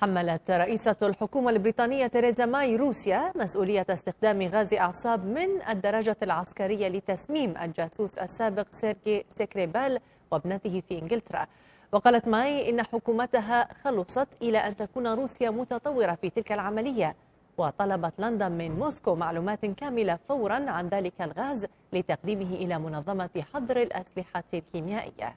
حملت رئيسة الحكومة البريطانية تيريزا ماي روسيا مسؤولية استخدام غاز أعصاب من الدرجة العسكرية لتسميم الجاسوس السابق سيرجي سكريبال وابنته في إنجلترا. وقالت ماي إن حكومتها خلصت إلى أن تكون روسيا متطورة في تلك العملية وطلبت لندن من موسكو معلومات كاملة فورا عن ذلك الغاز لتقديمه إلى منظمة حظر الأسلحة الكيميائية.